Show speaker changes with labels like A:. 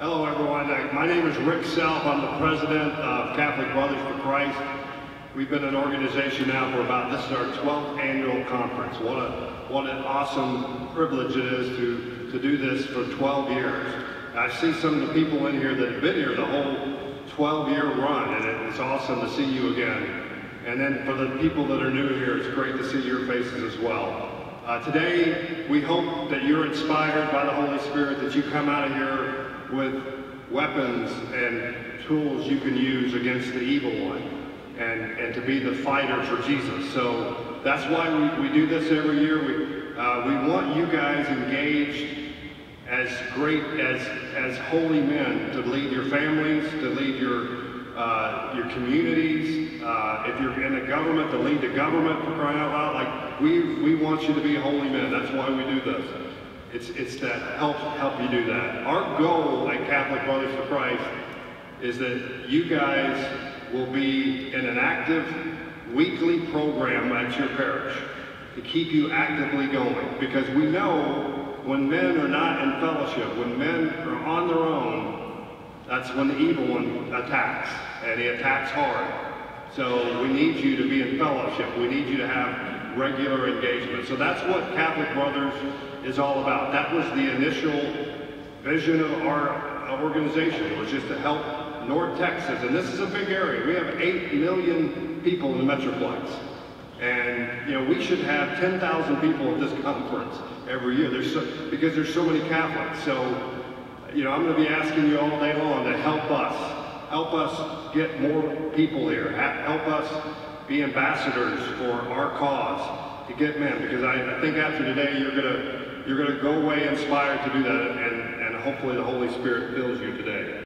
A: Hello, everyone. My name is Rick Self. I'm the president of Catholic Brothers for Christ. We've been an organization now for about, this is our 12th annual conference. What a what an awesome privilege it is to, to do this for 12 years. I see some of the people in here that have been here the whole 12-year run, and it's awesome to see you again. And then for the people that are new here, it's great to see your faces as well. Uh, today, we hope that you're inspired by the Holy Spirit, that you come out of here with weapons and tools you can use against the evil one and, and to be the fighter for Jesus. So that's why we, we do this every year. We, uh, we want you guys engaged as great as, as holy men to lead your families, to lead your, uh, your communities. Uh, if you're in the government, to lead the government for crying out loud. Like we, we want you to be holy men. That's why we do this. It's, it's to help, help you do that. Our goal at Catholic Brothers for Christ is that you guys will be in an active weekly program at your parish to keep you actively going. Because we know when men are not in fellowship, when men are on their own, that's when the evil one attacks, and he attacks hard. So we need you to be in fellowship. We need you to have regular engagement. So that's what Catholic Brothers is all about. That was the initial vision of our uh, organization, was just to help North Texas. And this is a big area. We have 8 million people in the Metroplex. And, you know, we should have 10,000 people at this conference every year. There's so, because there's so many Catholics. So, you know, I'm going to be asking you all day long to help us. Help us get more people here. Help us be ambassadors for our cause to get men. Because I, I think after today, you're going to you're going to go away inspired to do that, and, and hopefully the Holy Spirit fills you today.